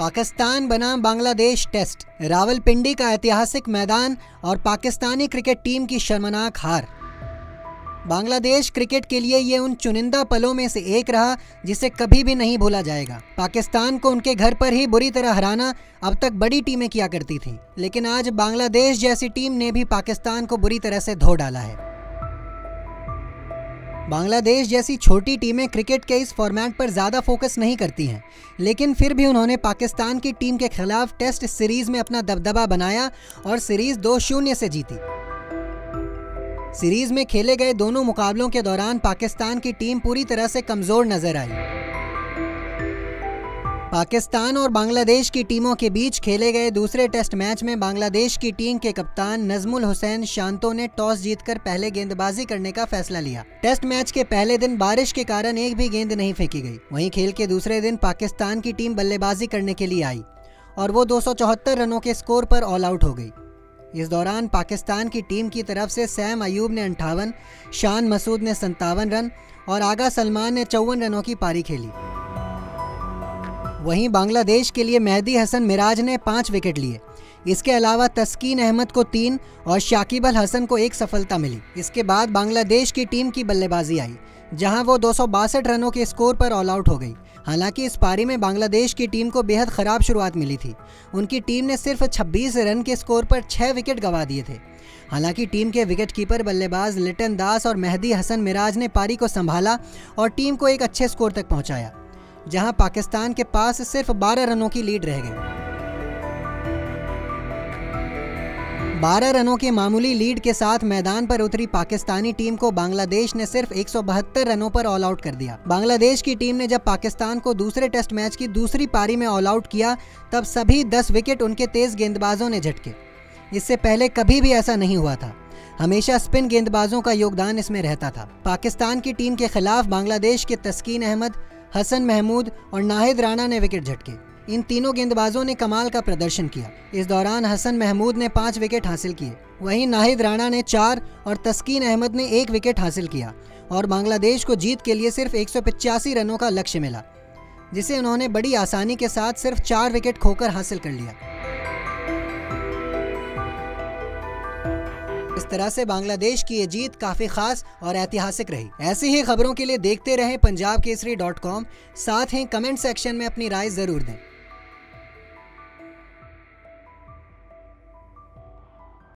पाकिस्तान बनाम बांग्लादेश टेस्ट, रावलपिंडी का ऐतिहासिक मैदान और पाकिस्तानी क्रिकेट टीम की शर्मनाक हार। बांग्लादेश क्रिकेट के लिए ये उन चुनिंदा पलों में से एक रहा, जिसे कभी भी नहीं भूला जाएगा। पाकिस्तान को उनके घर पर ही बुरी तरह हराना अब तक बड़ी टीमें किया करती थी, लेकिन आज बांग्लादेश जैसी टीम ने भी पाकिस्तान को बुरी तरह से धो डाला है। बांग्लादेश जैसी छोटी टीमें क्रिकेट के इस फॉर्मेट पर ज़्यादा फोकस नहीं करती हैं। लेकिन फिर भी उन्होंने पाकिस्तान की टीम के खिलाफ टेस्ट सीरीज़ में अपना दबदबा बनाया और सीरीज़ दो शून्य से जीती। सीरीज़ में खेले गए दोनों मुकाबलों के दौरान पाकिस्तान की टीम पूरी तरह से कमज़ोर नज़र आई। पाकिस्तान और बांग्लादेश की टीमों के बीच खेले गए दूसरे टेस्ट मैच में बांग्लादेश की टीम के कप्तान नजमुल हुसैन शांतो ने टॉस जीतकर पहले गेंदबाजी करने का फैसला लिया। टेस्ट मैच के पहले दिन बारिश के कारण एक भी गेंद नहीं फेंकी गई। वहीं खेल के दूसरे दिन पाकिस्तान की टीम बल्लेबाजी करने के लिए आई और वो दो सौ चौहत्तर रनों के स्कोर पर ऑल आउट हो गई। इस दौरान पाकिस्तान की टीम की तरफ़ से सैम अयूब ने अंठावन, शान मसूद ने संतावन रन और आगा सलमान ने चौवन रनों की पारी खेली। वहीं बांग्लादेश के लिए मेहदी हसन मिराज ने पाँच विकेट लिए। इसके अलावा तस्कीन अहमद को तीन और शाकिब अल हसन को एक सफलता मिली। इसके बाद बांग्लादेश की टीम की बल्लेबाजी आई, जहाँ वो दो सौ बासठ रनों के स्कोर पर ऑल आउट हो गई। हालाँकि इस पारी में बांग्लादेश की टीम को बेहद ख़राब शुरुआत मिली थी। उनकी टीम ने सिर्फ़ 26 रन के स्कोर पर छः विकेट गंवा दिए थे। हालाँकि टीम के विकेट कीपर बल्लेबाज लिटन दास और मेहदी हसन मिराज ने पारी को संभाला और टीम को एक अच्छे स्कोर तक पहुँचाया। जहाँ पाकिस्तान के पास सिर्फ़ 12 रनों की लीड रह गई। 12 रनों के मामूली लीड के साथ मैदान पर उतरी पाकिस्तानी टीम को बांग्लादेश ने सिर्फ़ 172 रनों पर ऑल आउट कर दिया। बांग्लादेश की टीम ने जब पाकिस्तान को दूसरे टेस्ट मैच की दूसरी पारी में ऑल आउट किया, तब सभी 10 विकेट उनके तेज गेंदबाजों ने झटके। इससे पहले कभी भी ऐसा नहीं हुआ था। हमेशा स्पिन गेंदबाजों का योगदान इसमें रहता था। पाकिस्तान की टीम के खिलाफ बांग्लादेश के तस्कीन अहमद हसन महमूद और नाहिद राणा ने विकेट झटके। इन तीनों गेंदबाजों ने कमाल का प्रदर्शन किया। इस दौरान हसन महमूद ने पाँच विकेट हासिल किए। वहीं नाहिद राणा ने चार और तस्कीन अहमद ने एक विकेट हासिल किया और बांग्लादेश को जीत के लिए सिर्फ़ एक रनों का लक्ष्य मिला, जिसे उन्होंने बड़ी आसानी के साथ सिर्फ़ चार विकेट खोकर हासिल कर लिया। इस तरह से बांग्लादेश की ये जीत काफ़ी खास और ऐतिहासिक रही। ऐसी ही खबरों के लिए देखते रहे पंजाब केसरी डॉट कॉम। साथ ही कमेंट सेक्शन में अपनी राय ज़रूर दें।